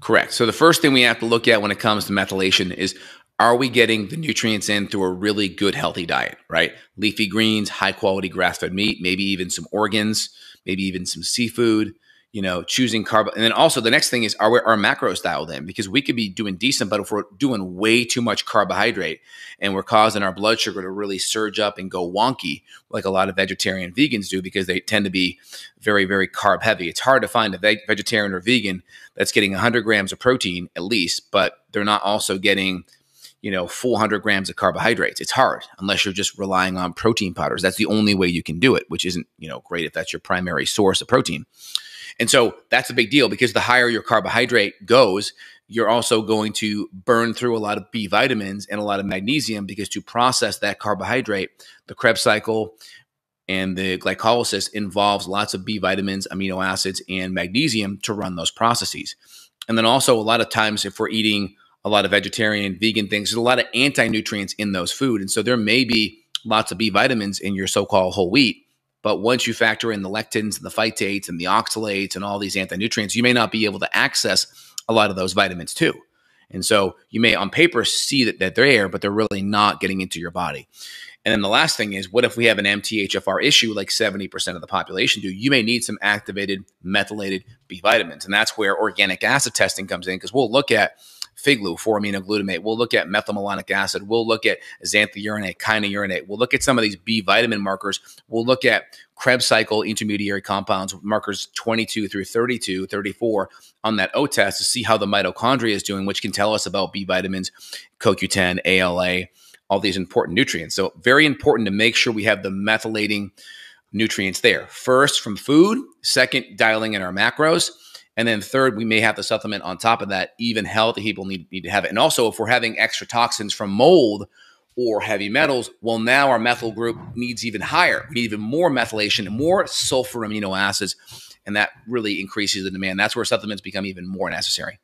Correct. So the first thing we have to look at when it comes to methylation is are we getting the nutrients in through a really good healthy diet, right? Leafy greens, high quality grass-fed meat, maybe even some organs, maybe even some seafood, you know, choosing carb. And then also the next thing is are our macros dialed in? Because we could be doing decent, but if we're doing way too much carbohydrate and we're causing our blood sugar to really surge up and go wonky, like a lot of vegetarian vegans do, because they tend to be very, very carb heavy. It's hard to find a veg- vegetarian or vegan that's getting 100 grams of protein at least, but they're not also getting you know 400 grams of carbohydrates it's hard unless you're just relying on protein powders that's the only way you can do it which isn't you know great if that's your primary source of protein and so that's a big deal because the higher your carbohydrate goes, you're also going to burn through a lot of B vitamins and a lot of magnesium because to process that carbohydrate, the Krebs cycle and the glycolysis involves lots of B vitamins, amino acids, and magnesium to run those processes. And then also, a lot of times, if we're eating a lot of vegetarian, vegan things, there's a lot of anti nutrients in those food. And so there may be lots of B vitamins in your so called whole wheat but once you factor in the lectins and the phytates and the oxalates and all these anti-nutrients, you may not be able to access a lot of those vitamins too. And so you may on paper see that, that they're there, but they're really not getting into your body. And then the last thing is, what if we have an MTHFR issue like 70% of the population do? You may need some activated methylated B vitamins. And that's where organic acid testing comes in because we'll look at Figlu, formiminoglutamate. We'll look at methylmalonic acid. We'll look at xanthurenate, kynurenate. We'll look at some of these B vitamin markers. We'll look at Krebs cycle intermediary compounds, markers 22 through 32, 34 on that O test to see how the mitochondria is doing, which can tell us about B vitamins, CoQ10, ALA, all these important nutrients. So, very important to make sure we have the methylating nutrients there. First, from food. Second, dialing in our macros. And then third, we may have to supplement on top of that. Even healthy people need, need to have it. And also, if we're having extra toxins from mold or heavy metals, well, now our methyl group needs even higher. We need even more methylation more sulfur amino acids. And that really increases the demand. That's where supplements become even more necessary.